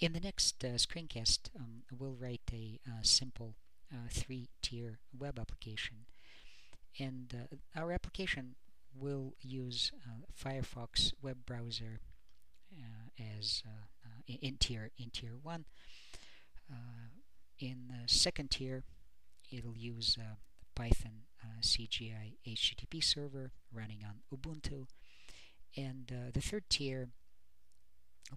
In the next uh, screencast, um, we'll write a uh, simple uh, three-tier web application. And uh, our application will use uh, Firefox web browser as in tier in tier one. in the second tier, it'll use Python CGI HTTP server running on Ubuntu. And the third tier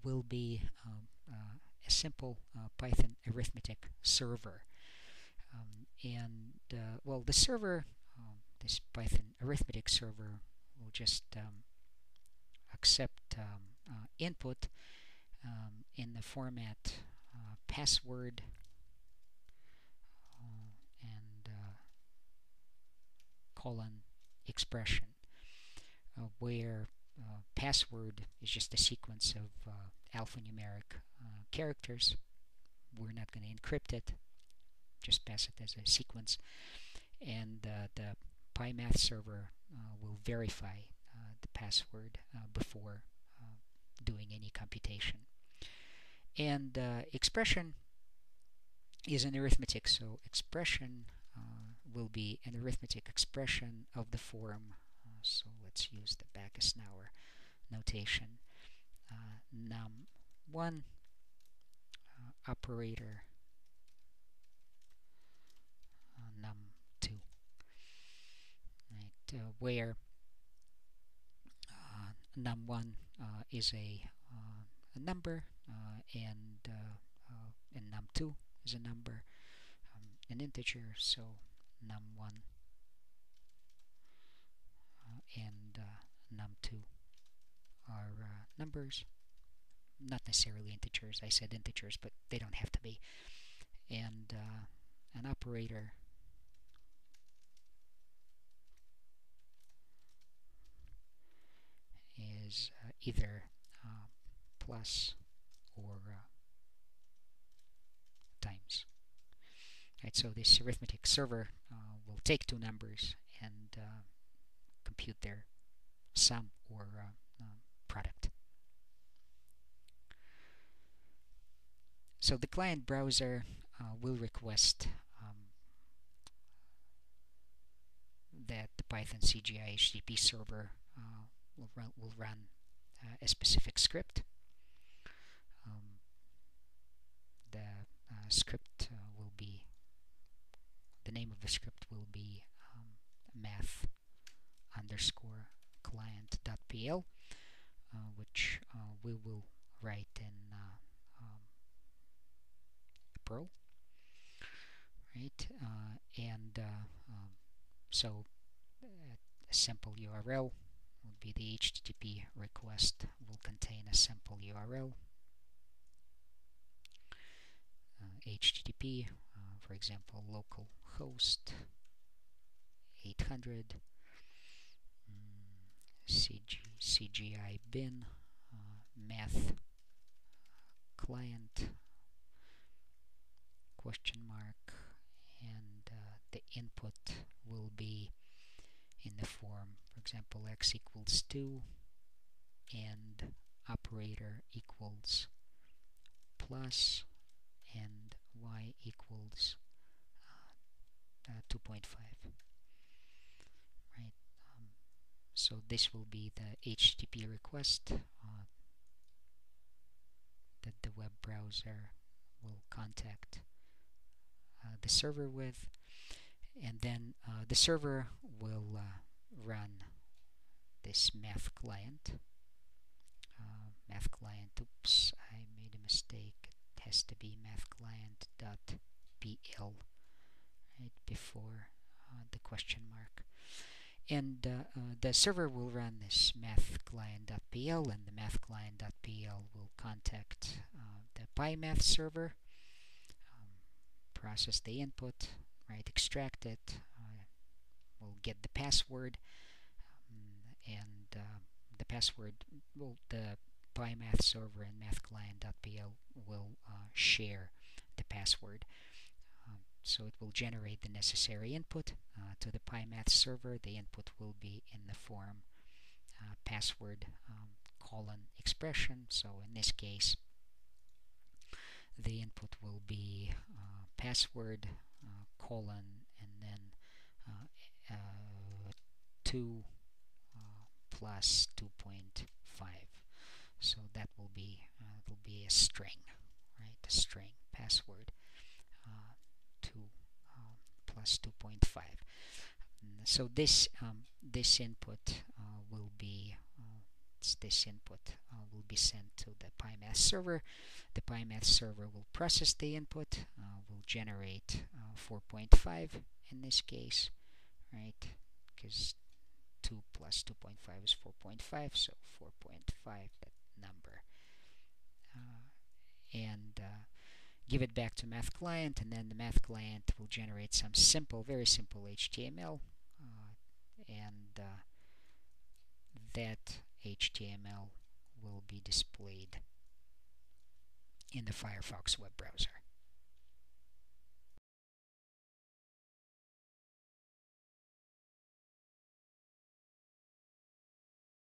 will be um, uh, a simple uh, Python arithmetic server. Um, and uh, well, the server, um, this Python arithmetic server, will just um, accept um, input um, in the format password and colon expression, where uh, password is just a sequence of uh, alphanumeric uh, characters. We're not going to encrypt it, just pass it as a sequence. And uh, the PyMath server uh, will verify uh, the password before doing any computation. And expression is an arithmetic, so expression uh, will be an arithmetic expression of the form so let's use the Backus Naur notation. Uh, num1 uh, operator. Uh, num2 right where uh, num1 uh, is a, a number and and num2 is a number um, an integer so num1 and uh, num2 are uh, numbers not necessarily integers I said integers but they don't have to be. And uh, an operator. Is uh, either uh, plus or uh, times. Right so this arithmetic server will take two numbers and compute their sum or uh, product. So the client browser uh, will request um, that the Python CGI HTTP server uh, will run, will run uh, a specific script. Um, the uh, script uh, will be the name of the script will be um, math underscore client.pl uh, which we will write in Right? Uh, and uh, um, so a simple URL would be the HTTP request will contain a simple URL. HTTP for example localhost 800 CG, CGI bin, uh, math client, question mark, and uh, the input will be in the form, for example, x equals 2 and operator equals plus and y equals uh, uh 2.5 so this will be the HTTP request uh, that the web browser will contact uh, the server with. And then uh, the server will uh, run this math client. Uh, math client oops I made a mistake. It has to be math client pl right before uh, the question mark. And uh, uh, the server will run this math mathclient.pl and the math mathclient.pl will contact uh, the PyMath server um, process the input right extract it uh, we'll get the password um, and uh, the password will the PyMath server and mathclient.pl will uh, share the password so it will generate the necessary input uh, to the PyMath server. The input will be in the form uh, password um, colon expression. So in this case, the input will be uh, password uh, colon and then uh, 2 plus 2.5 so that will be uh, will be a string right? A string password uh, 2 um, plus 2.5 so this um, this input uh, will be uh, this input uh, will be sent to the PyMath server. The PyMath server will process the input uh, will generate 4.5 in this case right? Because 2 plus 2.5 is 4.5 so 4.5 that number. Uh, and uh, give it back to math client and then the math client will generate some simple very simple HTML uh, and uh, that HTML will be displayed in the Firefox web browser